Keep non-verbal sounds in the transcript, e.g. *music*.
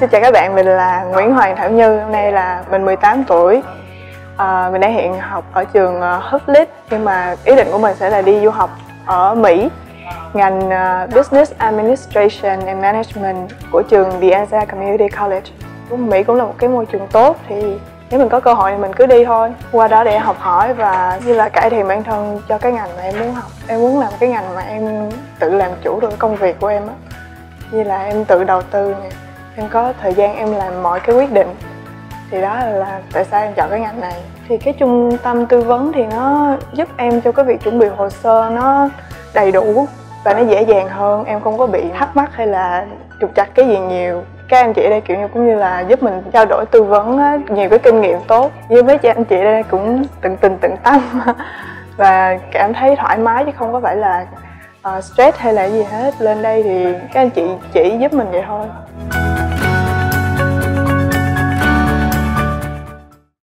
Xin chào các bạn, mình là Nguyễn Hoàng Thảo Như, hôm nay là mình 18 tuổi. À, Mình đang hiện học ở trường à, hufflit Hublit Nhưng mà ý định của mình sẽ là đi du học ở Mỹ. Ngành uh, Business Administration and Management của trường The Community College Mỹ cũng là một cái môi trường tốt thì nếu mình có cơ hội thì mình cứ đi thôi. Qua đó để học hỏi và như là cải thiện bản thân cho cái ngành mà em muốn học. Em muốn làm cái ngành mà em tự làm chủ được công việc của em á. Như là em tự đầu tư nè em có thời gian em làm mọi cái quyết định. Thì đó là tại sao em chọn cái ngành này. Thì cái trung tâm tư vấn thì nó giúp em cho cái việc chuẩn bị hồ sơ nó đầy đủ và nó dễ dàng hơn. Em không có bị thắc mắc hay là trục trặc cái gì nhiều. Các anh chị đây kiểu như cũng như là giúp mình trao đổi tư vấn á, nhiều cái kinh nghiệm tốt. Với mấy chị anh chị đây cũng tận tình tận tâm. *laughs* Và cảm thấy thoải mái chứ không có phải là uh, stress hay là gì hết. Lên đây thì các anh chị chỉ giúp mình vậy thôi.